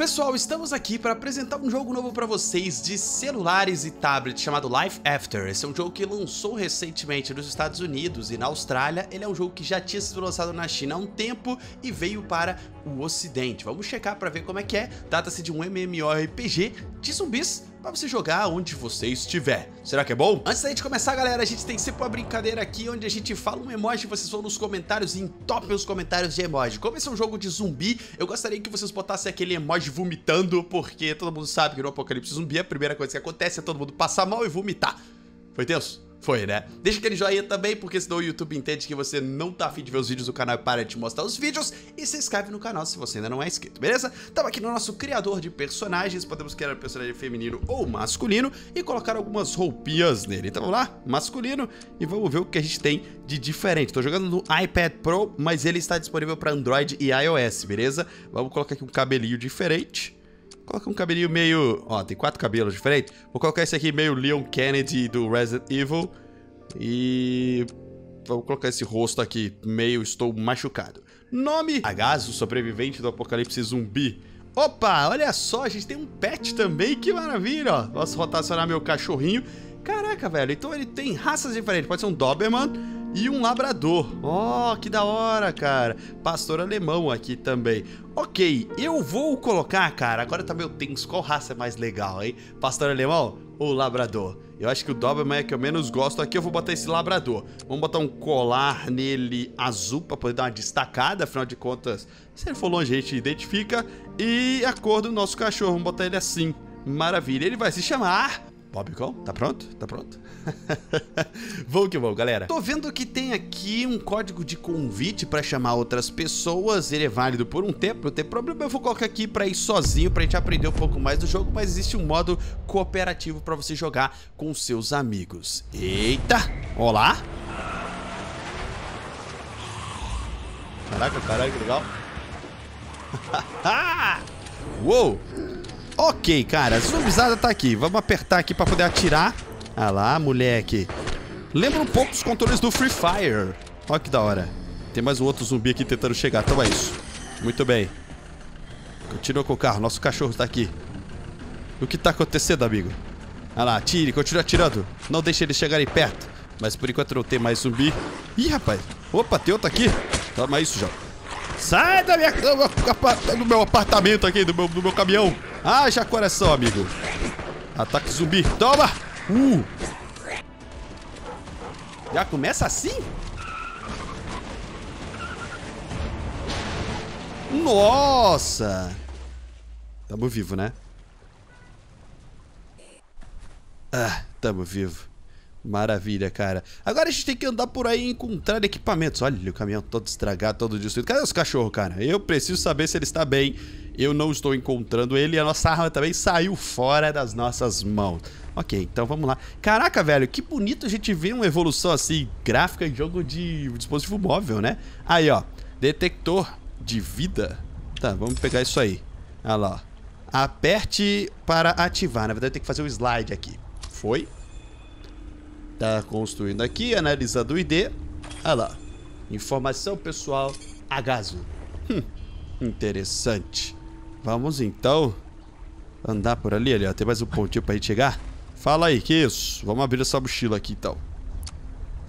Pessoal, estamos aqui para apresentar um jogo novo para vocês de celulares e tablets chamado Life After. Esse é um jogo que lançou recentemente nos Estados Unidos e na Austrália. Ele é um jogo que já tinha sido lançado na China há um tempo e veio para o Ocidente. Vamos checar para ver como é que é. Trata-se de um MMORPG de zumbis para você jogar onde você estiver. Será que é bom? Antes da gente começar, galera, a gente tem sempre uma brincadeira aqui onde a gente fala um emoji, vocês vão nos comentários e entopem os comentários de emoji. Como esse é um jogo de zumbi, eu gostaria que vocês botassem aquele emoji vomitando, porque todo mundo sabe que no apocalipse zumbi a primeira coisa que acontece é todo mundo passar mal e vomitar. Foi tenso? Foi, né? Deixa aquele joinha também, porque senão o YouTube entende que você não tá afim de ver os vídeos do canal e para de mostrar os vídeos. E se inscreve no canal se você ainda não é inscrito, beleza? Estamos aqui no nosso criador de personagens, podemos criar um personagem feminino ou masculino e colocar algumas roupinhas nele. Então vamos lá, masculino, e vamos ver o que a gente tem de diferente. Tô jogando no iPad Pro, mas ele está disponível para Android e iOS, beleza? Vamos colocar aqui um cabelinho diferente. Coloca um cabelinho meio... Ó, tem quatro cabelos diferentes. Vou colocar esse aqui meio Leon Kennedy do Resident Evil. E... Vou colocar esse rosto aqui meio estou machucado. Nome... Agaso, sobrevivente do apocalipse zumbi. Opa, olha só, a gente tem um pet também, que maravilha, ó. Posso rotacionar meu cachorrinho. Caraca, velho, então ele tem raças diferentes. Pode ser um Doberman e um labrador. Oh, que da hora, cara. Pastor alemão aqui também. Ok, eu vou colocar, cara, agora tá meio tenso. Qual raça é mais legal, hein? Pastor alemão ou labrador? Eu acho que o Doberman é que eu menos gosto. Aqui eu vou botar esse labrador. Vamos botar um colar nele azul pra poder dar uma destacada. Afinal de contas, se ele for longe, a gente identifica. E a cor do nosso cachorro, vamos botar ele assim. Maravilha. Ele vai se chamar Bobcom, tá pronto? Tá pronto? vamos que vamos, galera. Tô vendo que tem aqui um código de convite pra chamar outras pessoas. Ele é válido por um tempo, não tem problema. Eu vou colocar aqui pra ir sozinho, pra gente aprender um pouco mais do jogo. Mas existe um modo cooperativo pra você jogar com seus amigos. Eita! Olá! Caraca, caralho, que legal. Uou! Ok, cara, a zumbizada tá aqui. Vamos apertar aqui pra poder atirar. Ah lá, moleque. Lembra um pouco os controles do Free Fire. Olha que da hora. Tem mais um outro zumbi aqui tentando chegar. Toma isso. Muito bem. Continua com o carro. Nosso cachorro tá aqui. O que tá acontecendo, amigo? Ah lá, atire. Continua atirando. Não deixe eles chegarem perto. Mas por enquanto não tem mais zumbi. Ih, rapaz. Opa, tem outro aqui. Toma isso, já. Sai da minha, do meu apartamento aqui, do meu, do meu caminhão. Ah, já coração, amigo. Ataque zumbi. Toma! Uh! Já começa assim? Nossa! Tamo vivo, né? Ah, tamo vivo. Maravilha, cara. Agora a gente tem que andar por aí e encontrar equipamentos. Olha o caminhão todo estragado, todo destruído. Cadê os cachorros, cara? Eu preciso saber se ele está bem. Eu não estou encontrando ele e a nossa arma também saiu fora das nossas mãos. Ok, então vamos lá. Caraca, velho, que bonito a gente ver uma evolução assim, gráfica em jogo de dispositivo móvel, né? Aí, ó, detector de vida. Tá, vamos pegar isso aí. Olha lá. Aperte para ativar. Na verdade, tem que fazer um slide aqui. Foi? Tá construindo aqui, analisando o ID. Olha lá. Informação pessoal Agaso. Hum, interessante. Vamos então andar por ali, ali, ó. Tem mais um pontinho pra gente chegar? Fala aí, que isso? Vamos abrir essa mochila aqui, então.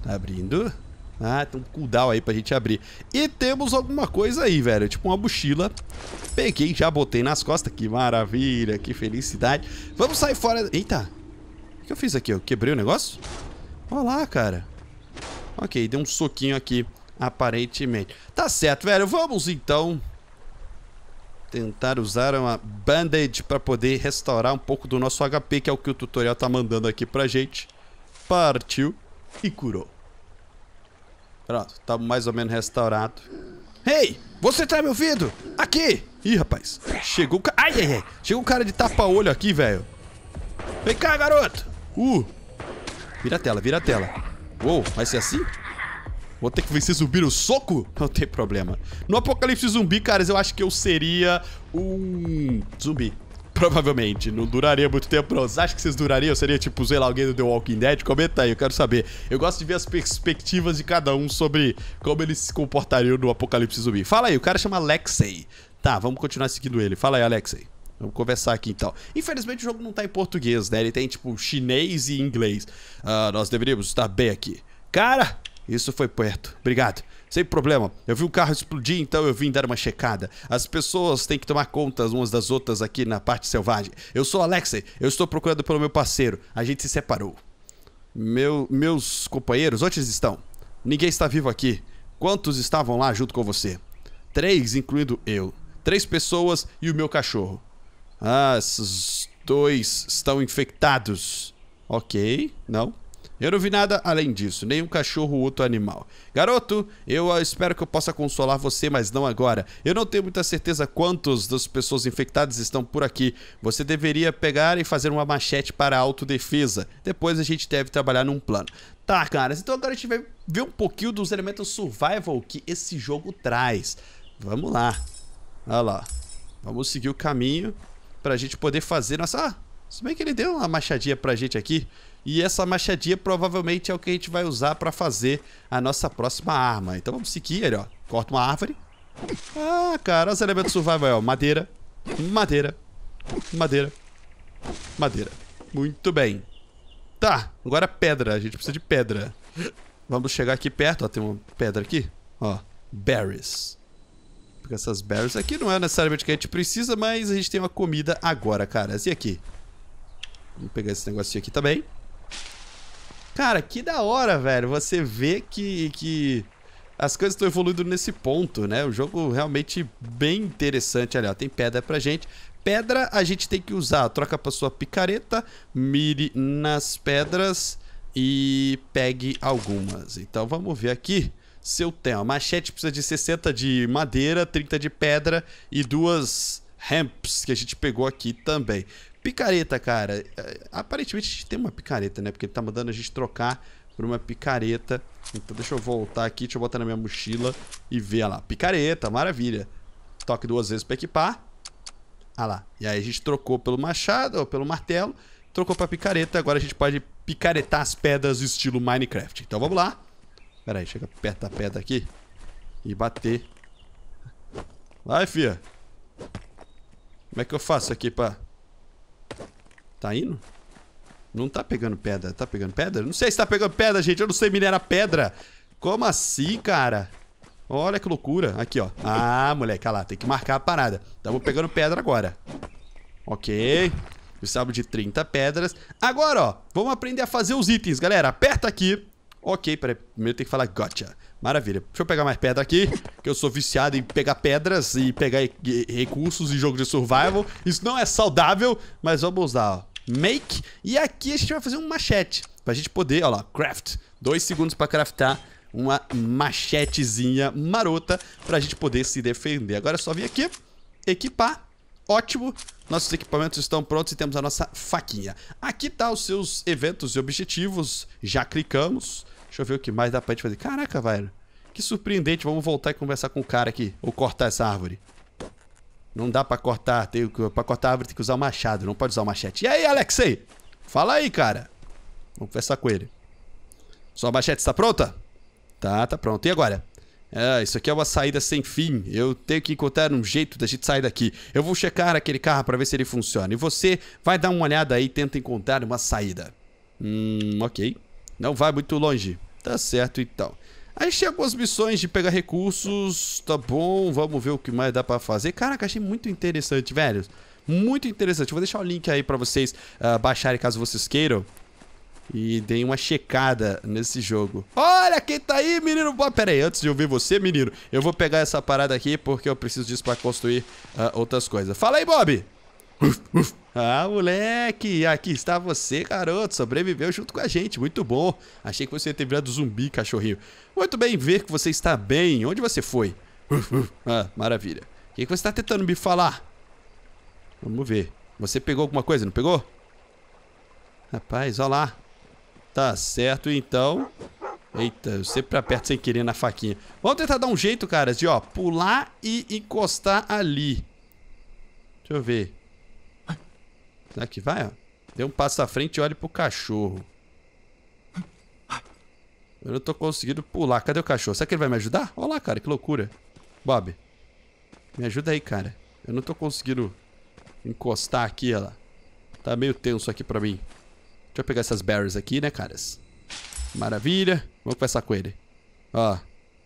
Tá abrindo. Ah, tem um cooldown aí pra gente abrir. E temos alguma coisa aí, velho. Tipo uma mochila. Peguei, já botei nas costas. Que maravilha, que felicidade. Vamos sair fora... Eita. O que eu fiz aqui? Eu quebrei o negócio? Olha lá, cara. Ok, deu um soquinho aqui, aparentemente. Tá certo, velho. Vamos, então, tentar usar uma band-aid para poder restaurar um pouco do nosso HP, que é o que o tutorial tá mandando aqui pra gente. Partiu e curou. Pronto, tá mais ou menos restaurado. Ei, você tá me ouvindo? Aqui! Ih, rapaz, chegou o cara... Ai, ai, ai, chegou um cara de tapa-olho aqui, velho. Vem cá, garoto. Uh, Vira a tela, vira a tela. Uou, vai ser assim? Vou ter que vencer zumbi no soco? Não tem problema. No apocalipse zumbi, caras, eu acho que eu seria um zumbi. Provavelmente. Não duraria muito tempo, não. Acho que vocês durariam? Eu seria, tipo, sei lá, alguém do The Walking Dead? Comenta aí, eu quero saber. Eu gosto de ver as perspectivas de cada um sobre como eles se comportariam no apocalipse zumbi. Fala aí, o cara chama Alexei. Tá, vamos continuar seguindo ele. Fala aí, Alexei. Vamos conversar aqui então. Infelizmente o jogo não tá em português, né? Ele tem tipo chinês e inglês. Ah, nós deveríamos estar bem aqui. Cara, isso foi perto. Obrigado. Sem problema. Eu vi um carro explodir, então eu vim dar uma checada. As pessoas têm que tomar conta umas das outras aqui na parte selvagem. Eu sou Alexei. Eu estou procurando pelo meu parceiro. A gente se separou. Meu, meus companheiros, onde eles estão? Ninguém está vivo aqui. Quantos estavam lá junto com você? Três, incluindo eu. Três pessoas e o meu cachorro. Ah, esses dois estão infectados. Ok, não. Eu não vi nada além disso, nem um cachorro ou outro animal. Garoto, eu espero que eu possa consolar você, mas não agora. Eu não tenho muita certeza quantos das pessoas infectadas estão por aqui. Você deveria pegar e fazer uma machete para autodefesa. Depois a gente deve trabalhar num plano. Tá, caras, então agora a gente vai ver um pouquinho dos elementos survival que esse jogo traz. Vamos lá. Olha lá. Vamos seguir o caminho pra gente poder fazer nossa... Ah, se bem que ele deu uma machadinha pra gente aqui. E essa machadinha provavelmente é o que a gente vai usar para fazer a nossa próxima arma. Então vamos seguir ali, ó. Corta uma árvore. Ah, cara, os elementos survival, ó. Madeira, madeira, madeira, madeira. Muito bem. Tá, agora pedra. A gente precisa de pedra. Vamos chegar aqui perto, ó. Tem uma pedra aqui. Ó, berries. Porque essas berries aqui não é necessariamente o que a gente precisa, mas a gente tem uma comida agora, caras. E aqui? Vamos pegar esse negocinho aqui também. Cara, que da hora, velho. Você vê que, que as coisas estão evoluindo nesse ponto, né? O jogo realmente bem interessante ali, ó. Tem pedra pra gente. Pedra a gente tem que usar. Troca pra sua picareta, mire nas pedras e pegue algumas. Então vamos ver aqui se eu tenho. A machete precisa de 60 de madeira, 30 de pedra e duas ramps que a gente pegou aqui também. Picareta, cara. É, aparentemente a gente tem uma picareta, né? Porque ele tá mandando a gente trocar por uma picareta. Então deixa eu voltar aqui, deixa eu botar na minha mochila e ver lá. Picareta, maravilha. Toque duas vezes pra equipar. Ah lá. E aí a gente trocou pelo machado, ou pelo martelo. Trocou pra picareta. Agora a gente pode picaretar as pedras estilo Minecraft. Então vamos lá. Pera aí, chega perto da pedra aqui. E bater. Vai, fia. Como é que eu faço aqui pra... Tá indo? Não tá pegando pedra. Tá pegando pedra? Não sei se tá pegando pedra, gente. Eu não sei minerar pedra. Como assim, cara? Olha que loucura. Aqui, ó. Ah, moleque, olha lá. Tem que marcar a parada. Estamos pegando pedra agora. Ok. Precisamos de 30 pedras. Agora, ó. Vamos aprender a fazer os itens, galera. Aperta aqui. Ok, peraí. Primeiro tem que falar gotcha. Maravilha. Deixa eu pegar mais pedra aqui, que eu sou viciado em pegar pedras e pegar recursos em jogo de survival. Isso não é saudável, mas vamos usar, ó. Make. E aqui a gente vai fazer um machete. Pra gente poder, ó lá, craft. Dois segundos pra craftar uma machetezinha marota pra gente poder se defender. Agora é só vir aqui, equipar. Ótimo. Nossos equipamentos estão prontos e temos a nossa faquinha. Aqui tá os seus eventos e objetivos. Já clicamos. Deixa eu ver o que mais dá pra gente fazer. Caraca, velho. Que surpreendente. Vamos voltar e conversar com o cara aqui. Ou cortar essa árvore. Não dá pra cortar. Tem, pra cortar a árvore tem que usar o machado. Não pode usar o machete. E aí, Alexei? Fala aí, cara. Vamos conversar com ele. Sua machete está pronta? Tá, tá pronto. E agora? É, isso aqui é uma saída sem fim. Eu tenho que encontrar um jeito da gente sair daqui. Eu vou checar aquele carro para ver se ele funciona. E você vai dar uma olhada aí e tenta encontrar uma saída. Hum, ok. Não vai muito longe. Tá certo, então. A gente tem algumas missões de pegar recursos, tá bom, vamos ver o que mais dá pra fazer. Caraca, achei muito interessante, velho. Muito interessante. Vou deixar o link aí pra vocês uh, baixarem caso vocês queiram. E deem uma checada nesse jogo. Olha quem tá aí, menino. Pô, pera aí, antes de eu ver você, menino, eu vou pegar essa parada aqui porque eu preciso disso pra construir uh, outras coisas. Fala aí, Bob! Ah, moleque, aqui está você, garoto. Sobreviveu junto com a gente, muito bom. Achei que você ia ter virado zumbi, cachorrinho. Muito bem ver que você está bem. Onde você foi? Ah, maravilha. O que, você está tentando me falar? Vamos ver. Você pegou alguma coisa, não pegou? Rapaz, olha lá. Tá certo, então. Eita, eu sempre aperto sem querer na faquinha. Vamos tentar dar um jeito, caras, de ó, pular e encostar ali. Deixa eu ver. Que vai, ó? Dê um passo à frente e olhe pro cachorro. Eu não tô conseguindo pular. Cadê o cachorro? Será que ele vai me ajudar? Olha lá, cara, que loucura. Bob, me ajuda aí, cara. Eu não tô conseguindo encostar aqui, ó. Tá meio tenso aqui pra mim. Deixa eu pegar essas berries aqui, né, caras? Maravilha. Vamos conversar com ele. Ó,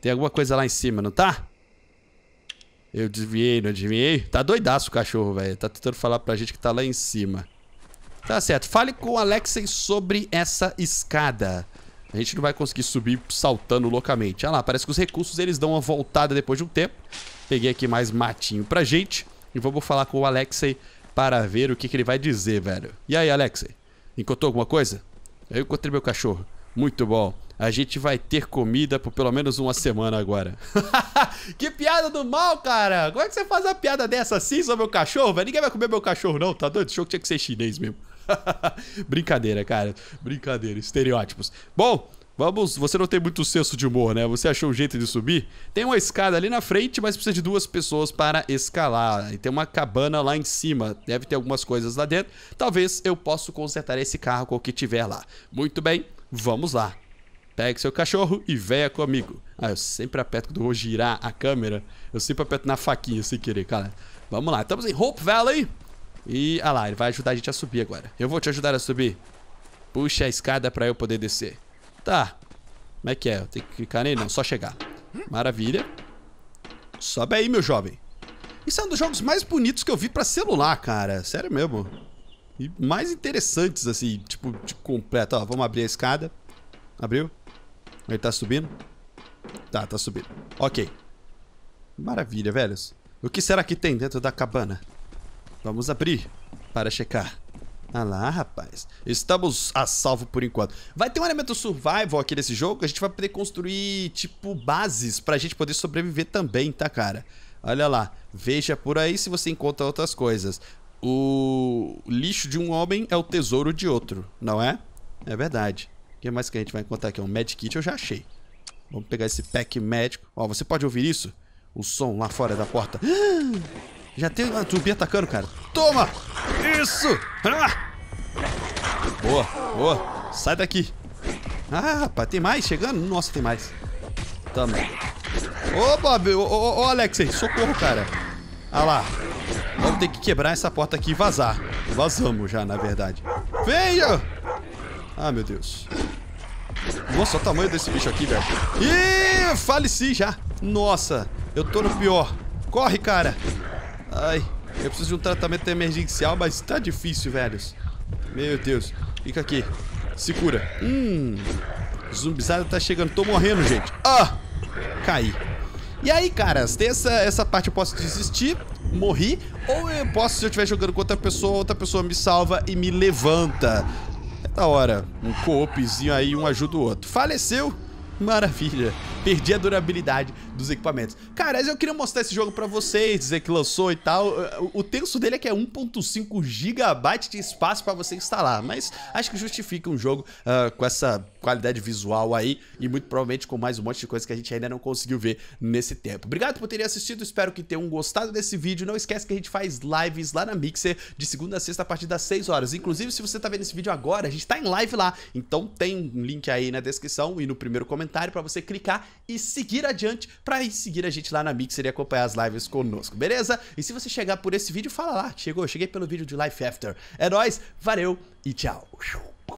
tem alguma coisa lá em cima, não tá? Eu desviei, não desviei? Tá doidaço o cachorro, velho. Tá tentando falar pra gente que tá lá em cima. Tá certo. Fale com o Alexei sobre essa escada. A gente não vai conseguir subir saltando loucamente. Olha lá, parece que os recursos eles dão uma voltada depois de um tempo. Peguei aqui mais matinho pra gente. E vamos falar com o Alexei para ver o que, que ele vai dizer, velho. E aí, Alexei? Encontrou alguma coisa? Eu encontrei meu cachorro. Muito bom. A gente vai ter comida por pelo menos uma semana agora. que piada do mal, cara! Como é que você faz uma piada dessa assim sobre meu cachorro? Ninguém vai comer meu cachorro, não, tá doido? O show tinha que ser chinês mesmo. Brincadeira, cara. Brincadeira. Estereótipos. Bom, Vamos, você não tem muito senso de humor, né? Você achou um jeito de subir? Tem uma escada ali na frente, mas precisa de duas pessoas para escalar. E tem uma cabana lá em cima. Deve ter algumas coisas lá dentro. Talvez eu possa consertar esse carro com o que tiver lá. Muito bem, vamos lá. Pegue seu cachorro e venha comigo. Ah, eu sempre aperto quando eu vou girar a câmera. Eu sempre aperto na faquinha sem querer, cara. Vamos lá, estamos em Hope Valley. E, ah lá, ele vai ajudar a gente a subir agora. Eu vou te ajudar a subir. Puxa a escada para eu poder descer. Tá. Como é que é? Eu tenho que clicar nele? Não, só chegar. Maravilha. Sobe aí, meu jovem. Isso é um dos jogos mais bonitos que eu vi pra celular, cara. Sério mesmo. E mais interessantes, assim, tipo, de completo. Ó, vamos abrir a escada. Abriu? Ele tá subindo? Tá, tá subindo. Ok. Maravilha, velhos. O que será que tem dentro da cabana? Vamos abrir para checar. Ah lá, rapaz. Estamos a salvo por enquanto. Vai ter um elemento survival aqui nesse jogo. A gente vai poder construir, tipo, bases pra gente poder sobreviver também, tá, cara? Olha lá. Veja por aí se você encontra outras coisas. O lixo de um homem é o tesouro de outro, não é? É verdade. O que mais que a gente vai encontrar aqui? Um medkit eu já achei. Vamos pegar esse pack médico. Ó, você pode ouvir isso? O som lá fora da porta. Já tem uma zumbi atacando, cara. Toma! Isso! Ah! Boa, boa. Sai daqui. Ah, rapaz, tem mais chegando? Nossa, tem mais. Tamo. Ô, Bob, ô, ô, ô Alexei, socorro, cara. Ah lá. Vamos ter que quebrar essa porta aqui e vazar. Vazamos já, na verdade. Venha! Ah, meu Deus. Nossa, olha o tamanho desse bicho aqui, velho. Ih, faleci já. Nossa, eu tô no pior. Corre, cara. Ai, eu preciso de um tratamento emergencial, mas tá difícil, velhos. Meu Deus. Fica aqui. Se cura. Hum. Zumbizada tá chegando. Tô morrendo, gente. Ah! Caí. E aí, caras, tem essa, essa parte eu posso desistir, morri, ou eu posso, se eu estiver jogando com outra pessoa, outra pessoa me salva e me levanta. É da hora. Um coopzinho aí, um ajuda o outro. Faleceu. Maravilha. Perdi a durabilidade dos equipamentos. Cara, eu queria mostrar esse jogo pra vocês, dizer que lançou e tal. O tenso dele é que é 1.5 GB de espaço pra você instalar, mas acho que justifica um jogo uh, com essa qualidade visual aí e muito provavelmente com mais um monte de coisa que a gente ainda não conseguiu ver nesse tempo. Obrigado por terem assistido, espero que tenham gostado desse vídeo. Não esquece que a gente faz lives lá na Mixer de segunda a sexta a partir das 6 horas. Inclusive, se você tá vendo esse vídeo agora, a gente tá em live lá, então tem um link aí na descrição e no primeiro comentário pra você clicar e seguir adiante pra seguir a gente lá na Mixer e acompanhar as lives conosco, beleza? E se você chegar por esse vídeo, fala lá, chegou, cheguei pelo vídeo de Life After. É nóis, valeu e tchau.